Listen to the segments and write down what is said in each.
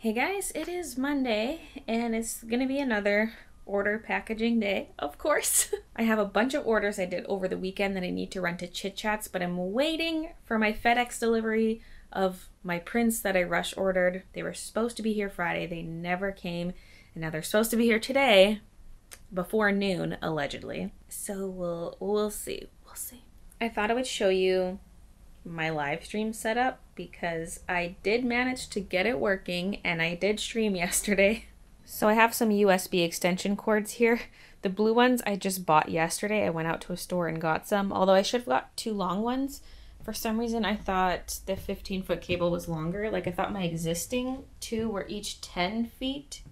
Hey guys, it is Monday and it's gonna be another order packaging day, of course. I have a bunch of orders I did over the weekend that I need to run to Chit Chats, but I'm waiting for my FedEx delivery of my prints that I rush ordered. They were supposed to be here Friday, they never came, and now they're supposed to be here today before noon, allegedly. So we'll we'll see. We'll see. I thought I would show you my live stream setup because I did manage to get it working and I did stream yesterday. So I have some USB extension cords here. The blue ones I just bought yesterday. I went out to a store and got some, although I should have got two long ones. For some reason, I thought the 15 foot cable was longer. Like, I thought my existing two were each 10 feet.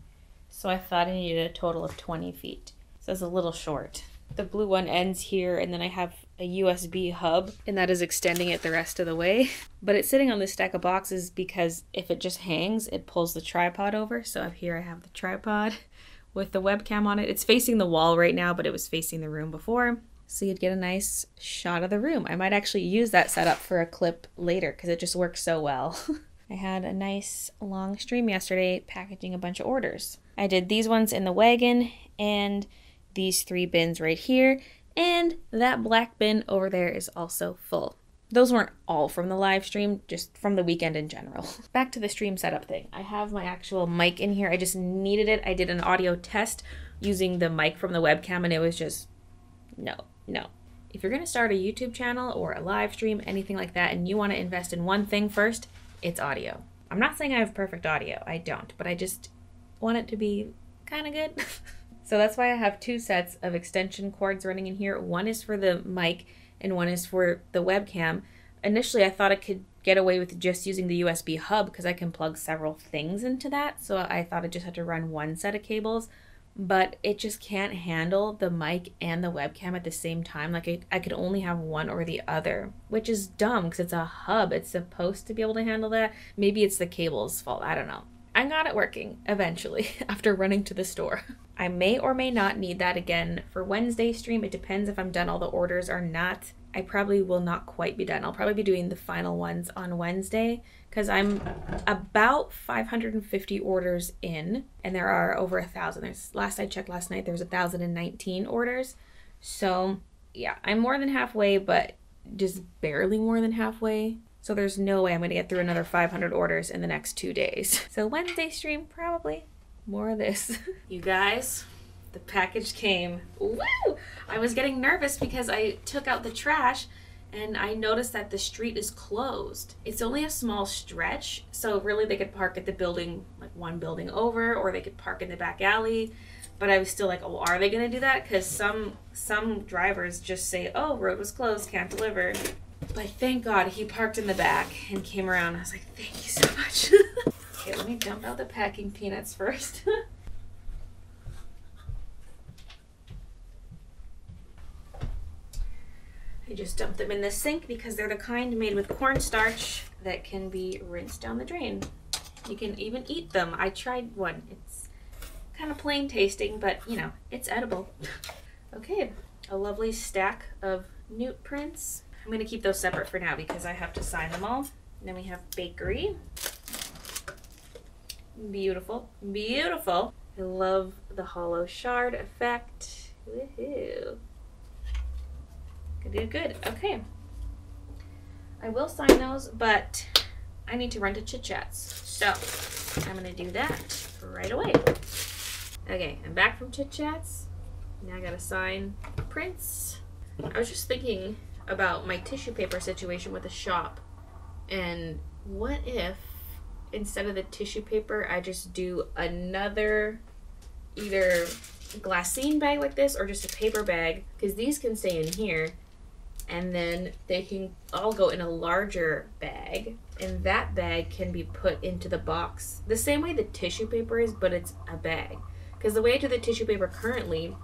So I thought I needed a total of 20 feet. So it's a little short. The blue one ends here, and then I have a USB hub, and that is extending it the rest of the way. But it's sitting on this stack of boxes because if it just hangs, it pulls the tripod over. So up here I have the tripod with the webcam on it. It's facing the wall right now, but it was facing the room before. So you'd get a nice shot of the room. I might actually use that setup for a clip later because it just works so well. I had a nice long stream yesterday packaging a bunch of orders. I did these ones in the wagon and these three bins right here and that black bin over there is also full. Those weren't all from the live stream, just from the weekend in general. Back to the stream setup thing. I have my actual mic in here. I just needed it. I did an audio test using the mic from the webcam and it was just no, no. If you're going to start a YouTube channel or a live stream, anything like that, and you want to invest in one thing first, it's audio. I'm not saying I have perfect audio. I don't, but I just want it to be kind of good. So that's why I have two sets of extension cords running in here. One is for the mic and one is for the webcam. Initially, I thought I could get away with just using the USB hub because I can plug several things into that. So I thought I just had to run one set of cables, but it just can't handle the mic and the webcam at the same time. Like I, I could only have one or the other, which is dumb because it's a hub. It's supposed to be able to handle that. Maybe it's the cable's fault. I don't know. I got it working eventually after running to the store. I may or may not need that again for Wednesday stream. It depends if I'm done all the orders or not. I probably will not quite be done. I'll probably be doing the final ones on Wednesday because I'm about 550 orders in and there are over a thousand. There's last I checked last night, there was a thousand and nineteen orders. So yeah, I'm more than halfway, but just barely more than halfway. So there's no way I'm going to get through another 500 orders in the next two days. So Wednesday stream, probably more of this. you guys, the package came. Woo! I was getting nervous because I took out the trash and I noticed that the street is closed. It's only a small stretch, so really they could park at the building, like one building over, or they could park in the back alley. But I was still like, oh, are they gonna do that? Because some some drivers just say, oh, road was closed, can't deliver. But thank God he parked in the back and came around. I was like, thank you so much. okay, let me dump out the packing peanuts first. I just dump them in the sink because they're the kind made with cornstarch that can be rinsed down the drain. You can even eat them. I tried one. It's kind of plain tasting, but you know, it's edible. okay, a lovely stack of newt prints. I'm going to keep those separate for now because I have to sign them all. And then we have bakery. Beautiful. Beautiful. I love the hollow shard effect. Woohoo. Good, good. Okay. I will sign those, but I need to run to Chit Chats. So I'm going to do that right away. Okay, I'm back from Chit Chats. Now I got to sign prints. I was just thinking about my tissue paper situation with the shop. And what if instead of the tissue paper, I just do another either glassine bag like this or just a paper bag because these can stay in here and then they can all go in a larger bag and that bag can be put into the box the same way the tissue paper is but it's a bag because the way I do the tissue paper currently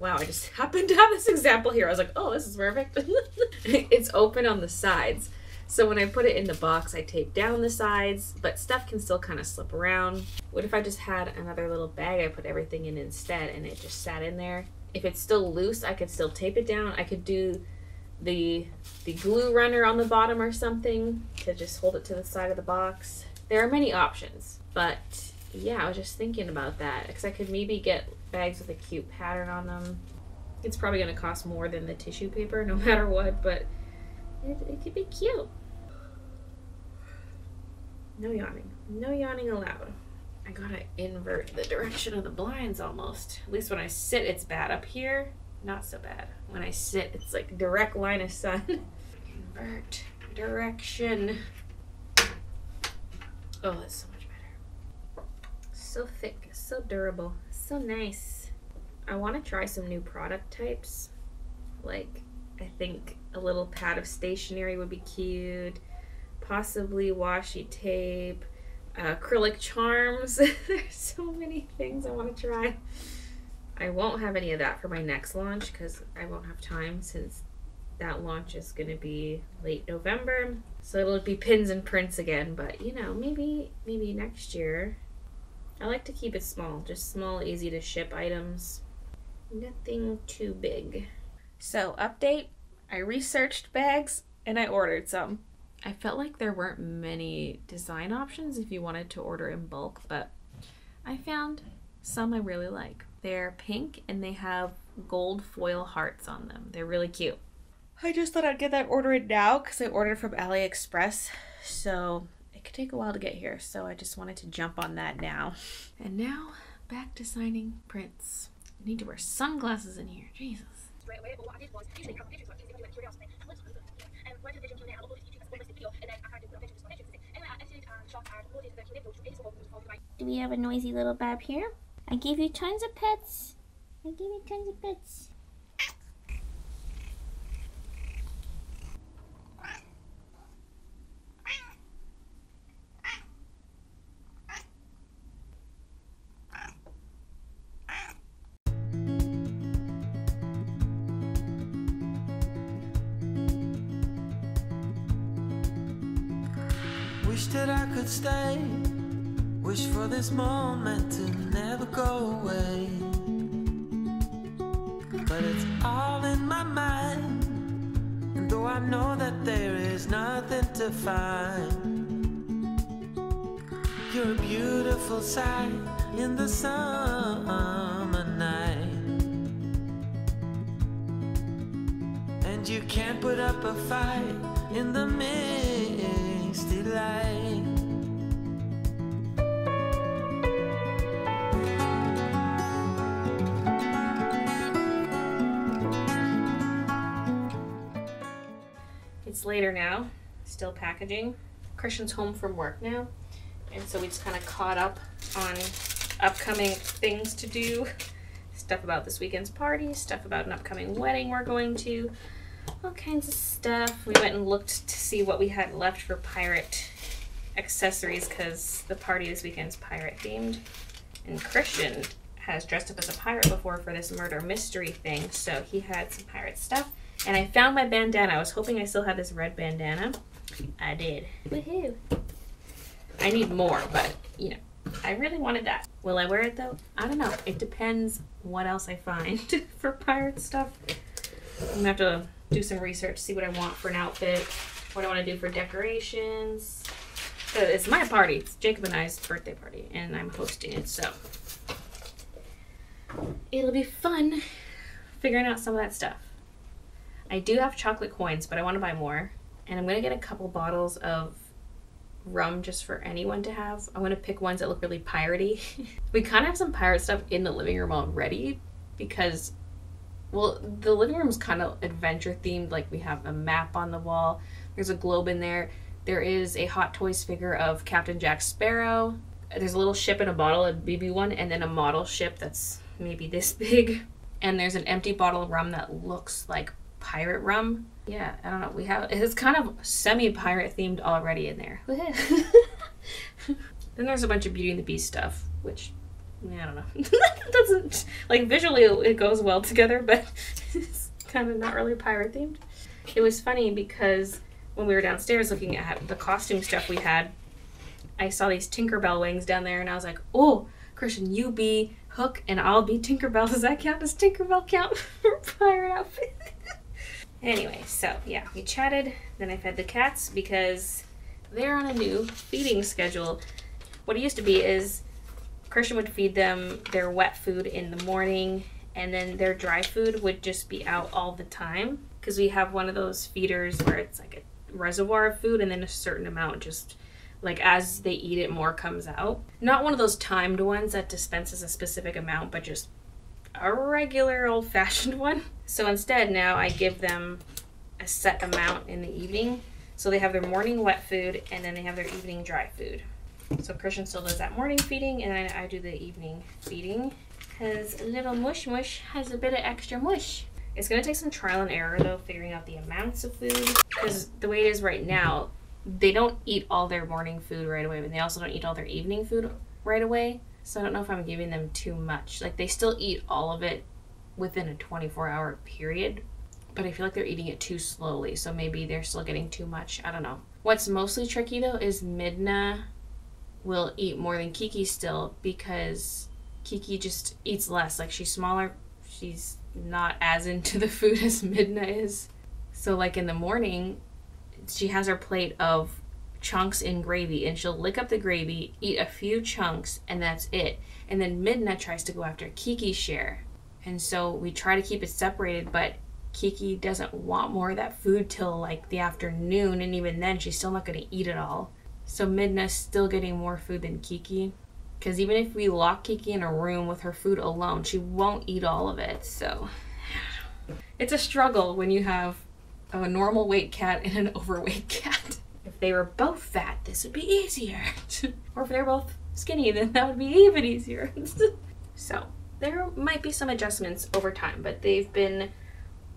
Wow, I just happened to have this example here. I was like, oh, this is perfect. it's open on the sides. So when I put it in the box, I tape down the sides, but stuff can still kind of slip around. What if I just had another little bag I put everything in instead and it just sat in there? If it's still loose, I could still tape it down. I could do the the glue runner on the bottom or something to just hold it to the side of the box. there are many options, but yeah, I was just thinking about that because I could maybe get bags with a cute pattern on them. It's probably going to cost more than the tissue paper no matter what, but it, it could be cute. No yawning. No yawning allowed. I gotta invert the direction of the blinds almost. At least when I sit, it's bad. Up here, not so bad. When I sit, it's like direct line of sun. invert direction. Oh, that's so much. So thick, so durable, so nice. I want to try some new product types. Like, I think a little pad of stationery would be cute. Possibly washi tape, uh, acrylic charms. There's so many things I want to try. I won't have any of that for my next launch because I won't have time since that launch is going to be late November. So it'll be pins and prints again, but you know, maybe maybe next year. I like to keep it small, just small, easy to ship items. Nothing too big. So, update, I researched bags and I ordered some. I felt like there weren't many design options if you wanted to order in bulk, but I found some I really like. They're pink and they have gold foil hearts on them. They're really cute. I just thought I'd get that order in now because I ordered from AliExpress. So could take a while to get here. So I just wanted to jump on that now. And now back to signing prints. I need to wear sunglasses in here. Jesus. Do we have a noisy little Bab here? I gave you tons of pets. I gave you tons of pets. Wish that I could stay. Wish for this moment to never go away. But it's all in my mind. And though I know that there is nothing to find, you're a beautiful sight in the summer night. And you can't put up a fight in the It's later now, still packaging. Christian's home from work now, and so we just kind of caught up on upcoming things to do. Stuff about this weekend's party, stuff about an upcoming wedding we're going to, all kinds of stuff. We went and looked see what we had left for pirate accessories because the party this weekend's pirate themed. And Christian has dressed up as a pirate before for this murder mystery thing, so he had some pirate stuff. And I found my bandana. I was hoping I still had this red bandana. I did. Woohoo! I need more, but you know, I really wanted that. Will I wear it though? I don't know. It depends what else I find for pirate stuff. I'm gonna have to do some research, see what I want for an outfit, what I want to do for decorations. So It's my party. It's Jacob and I's birthday party, and I'm hosting it, so it'll be fun figuring out some of that stuff. I do have chocolate coins, but I want to buy more. And I'm going to get a couple bottles of rum just for anyone to have. I want to pick ones that look really piratey. we kind of have some pirate stuff in the living room already because, well, the living room is kind of adventure themed. Like we have a map on the wall, there's a globe in there. There is a Hot Toys figure of Captain Jack Sparrow. There's a little ship in a bottle, a BB one, and then a model ship that's maybe this big. And there's an empty bottle of rum that looks like pirate rum. Yeah, I don't know. We have it's kind of semi pirate themed already in there. then there's a bunch of Beauty and the Beast stuff, which I don't know. doesn't like visually it goes well together, but it's kind of not really pirate themed. It was funny because when we were downstairs looking at the costume stuff we had, I saw these Tinkerbell wings down there, and I was like, "Oh, Christian, you be Hook, and I'll be Tinkerbell. Does that count? Does Tinkerbell count for pirate outfit?" anyway, so yeah, we chatted. Then I fed the cats because they're on a new feeding schedule. What it used to be is Christian would feed them their wet food in the morning, and then their dry food would just be out all the time. Because we have one of those feeders where it's like a reservoir of food, and then a certain amount just like as they eat it, more comes out. Not one of those timed ones that dispenses a specific amount, but just a regular old fashioned one. So instead, now I give them a set amount in the evening. So they have their morning wet food and then they have their evening dry food. So Christian still does that morning feeding and then I do the evening feeding because little mush mush has a bit of extra mush. It's to take some trial and error though, figuring out the amounts of food because the way it is right now, they don't eat all their morning food right away, but they also don't eat all their evening food right away. So I don't know if I'm giving them too much. Like they still eat all of it within a 24 hour period, but I feel like they're eating it too slowly. So maybe they're still getting too much. I don't know. What's mostly tricky though is Midna will eat more than Kiki still because Kiki just eats less. Like she's smaller, she's not as into the food as Midna is. So like in the morning, she has her plate of chunks in gravy and she'll lick up the gravy, eat a few chunks, and that's it. And then Midna tries to go after Kiki's share. And so we try to keep it separated, but Kiki doesn't want more of that food till like the afternoon, and even then she's still not gonna eat it all. So Midna's still getting more food than Kiki. Because even if we lock Kiki in a room with her food alone, she won't eat all of it. So it's a struggle when you have a normal weight cat and an overweight cat. If they were both fat, this would be easier. or if they're both skinny, then that would be even easier. so there might be some adjustments over time, but they've been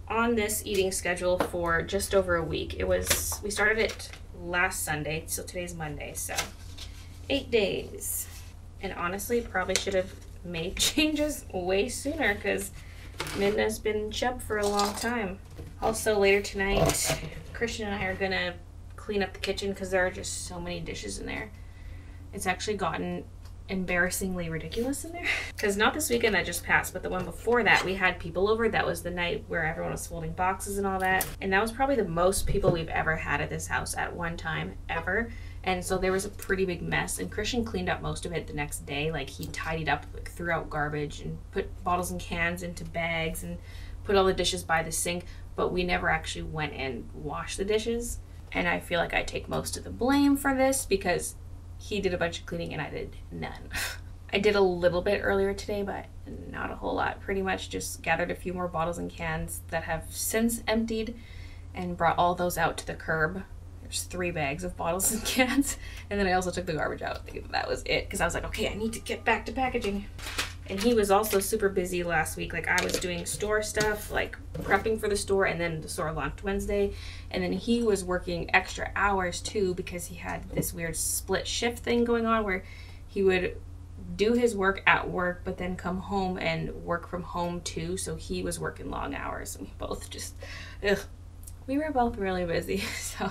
on this eating schedule for just over a week. It was, we started it last Sunday, so today's Monday, so eight days. And honestly, probably should have made changes way sooner because Midna's been chub for a long time. Also, later tonight, Christian and I are gonna clean up the kitchen because there are just so many dishes in there. It's actually gotten embarrassingly ridiculous in there. Because not this weekend that just passed, but the one before that, we had people over. That was the night where everyone was folding boxes and all that. And that was probably the most people we've ever had at this house at one time, ever. And so there was a pretty big mess. And Christian cleaned up most of it the next day. Like he tidied up, like, threw out garbage and put bottles and cans into bags and put all the dishes by the sink. But we never actually went and washed the dishes. And I feel like I take most of the blame for this because he did a bunch of cleaning and I did none. I did a little bit earlier today, but not a whole lot. Pretty much just gathered a few more bottles and cans that have since emptied and brought all those out to the curb. There's three bags of bottles and cans. And then I also took the garbage out. That was it because I was like, okay, I need to get back to packaging. And he was also super busy last week. Like I was doing store stuff, like prepping for the store, and then the store launched Wednesday. And then he was working extra hours too because he had this weird split shift thing going on where he would do his work at work, but then come home and work from home too. So he was working long hours, and we both just, ugh, we were both really busy. So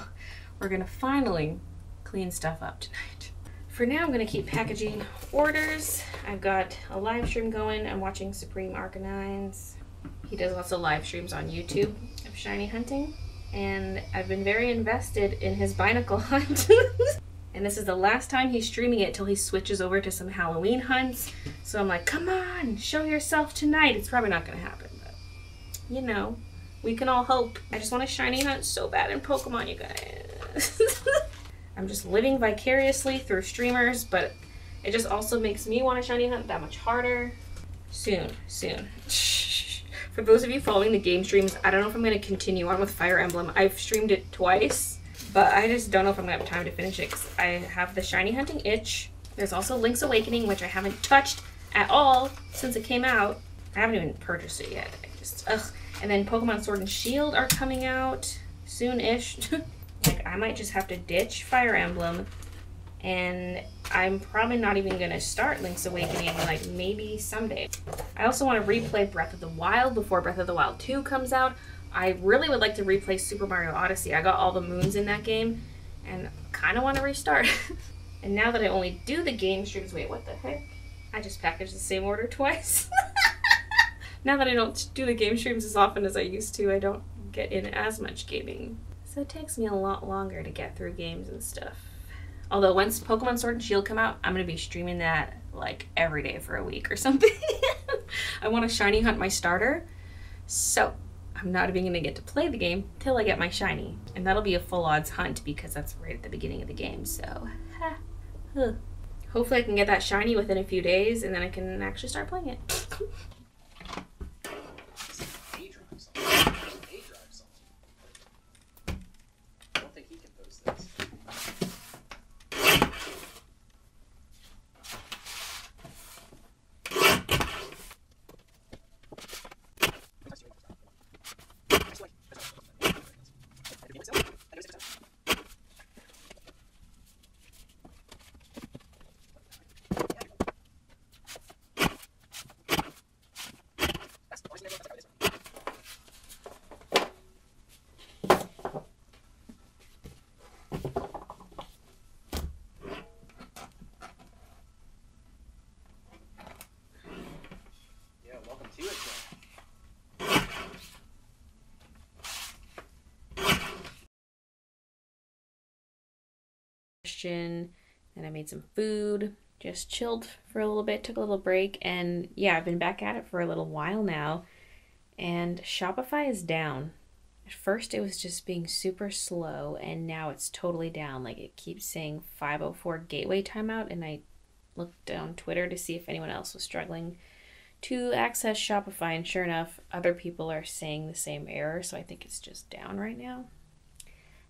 we're gonna finally clean stuff up tonight. For now, I'm gonna keep packaging orders. I've got a live stream going. I'm watching Supreme Arcanines. He does lots of live streams on YouTube of shiny hunting, and I've been very invested in his binacle hunt. And this is the last time he's streaming it till he switches over to some Halloween hunts. So I'm like, come on, show yourself tonight. It's probably not to happen, but you know, we can all hope. I just want a shiny hunt so bad in Pokemon, you guys. I'm just living vicariously through streamers, but it just also makes me want to shiny hunt that much harder. Soon, soon. For those of you following the game streams, I don't know if I'm going to continue on with Fire Emblem. I've streamed it twice but I just don't know if I'm gonna have time to finish it I have the shiny hunting itch. There's also Link's Awakening, which I haven't touched at all since it came out. I haven't even purchased it yet. I just ugh. And then Pokemon Sword and Shield are coming out soon-ish. like I might just have to ditch Fire Emblem, and I'm probably not even gonna start Link's Awakening. Like maybe someday. I also want to replay Breath of the Wild before Breath of the Wild 2 comes out. I really would like to replay Super Mario Odyssey. I got all the moons in that game and kind of want to restart. and now that I only do the game streams, wait, what the heck? I just packaged the same order twice. now that I don't do the game streams as often as I used to, I don't get in as much gaming. So it takes me a lot longer to get through games and stuff. Although once Pokemon Sword and Shield come out, I'm gonna be streaming that like every day for a week or something. I want to shiny hunt my starter, so I'm not even gonna get to play the game till I get my shiny, and that'll be a full odds hunt because that's right at the beginning of the game. So, huh. hopefully I can get that shiny within a few days, and then I can actually start playing it. A drive something. A drive something. I don't think he can post this. Yeah, welcome to it, John. And I made some food, just chilled for a little bit, took a little break, and yeah, I've been back at it for a little while now. And Shopify is down. At first, it was just being super slow, and now it's totally down. Like it keeps saying 504 gateway timeout, and I looked on Twitter to see if anyone else was struggling to access Shopify, and sure enough, other people are saying the same error, so I think it's just down right now.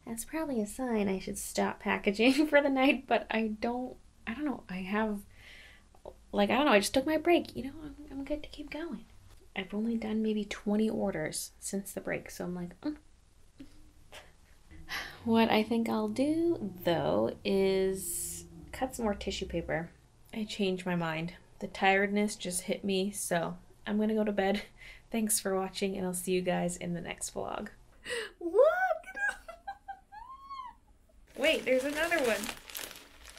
That's probably a sign I should stop packaging for the night, but I don't, I don't know. I have, like, I don't know. I just took my break. You know, I'm, I'm good to keep going. I've only done maybe 20 orders since the break, so I'm like, mm. what I think I'll do though is cut some more tissue paper. I changed my mind. The tiredness just hit me, so I'm gonna go to bed. Thanks for watching, and I'll see you guys in the next vlog. Wait, there's another one.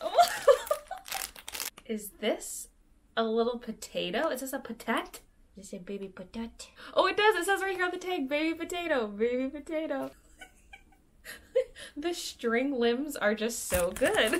Oh. Is this a little potato? Is this a patate? This is a baby potato. Oh, it does. It says right here on the tag, baby potato, baby potato. the string limbs are just so good.